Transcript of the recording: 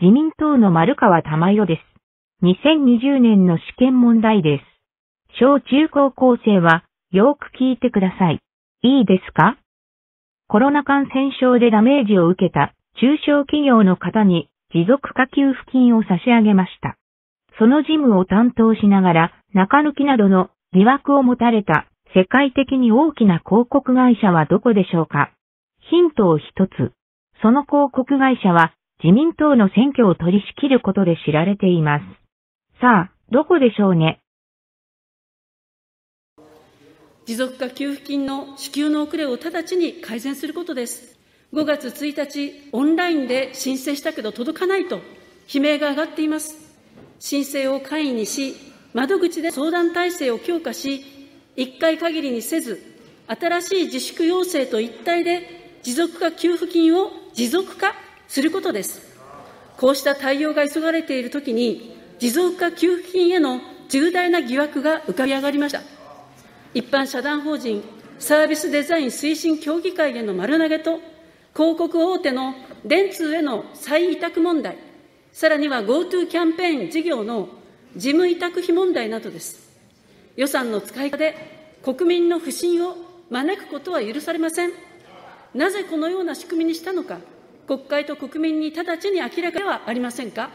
自民党の丸川珠代です。2020年の試験問題です。小中高校生は、よく聞いてください。いいですか？コロナ感染症でダメージを受けた中小企業の方に持続化給付金を差し上げました。その事務を担当しながら中抜きなどの疑惑を持たれた世界的に大きな広告会社はどこでしょうか？ヒントを一つ。その広告会社は自民党の選挙を取り仕切ることで知られています。さあ、どこでしょうね？持続化給付金の支給の遅れを直ちに改善することです。5月1日、オンラインで申請したけど届かないと悲鳴が上がっています。申請を簡易にし、窓口で相談体制を強化し、1回限りにせず、新しい自粛要請と一体で持続化給付金を持続化することです。こうした対応が急がれているときに、持続化給付金への重大な疑惑が浮かび上がりました。一般社団法人サービスデザイン推進協議会への丸投げと、広告大手の電通への再委託問題、さらには GoTo キャンペーン事業の事務委託費問題などです。予算の使い方で国民の不信を招くことは許されません。なぜこのような仕組みにしたのか、国会と国民に直ちに明らかではありませんか？